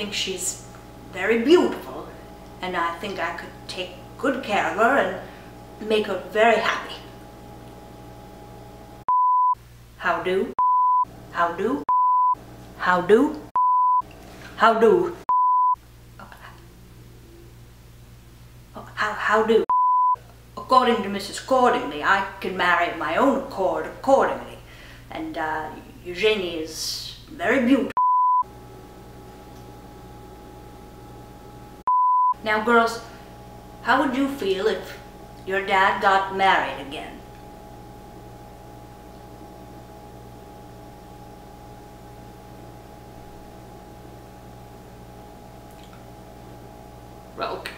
think she's very beautiful, and I think I could take good care of her and make her very happy. How do? How do? How do? How do? How, how do? According to Mrs. Cordingley, I can marry of my own accord accordingly. And uh, Eugenie is very beautiful. Now girls, how would you feel if your dad got married again? Okay.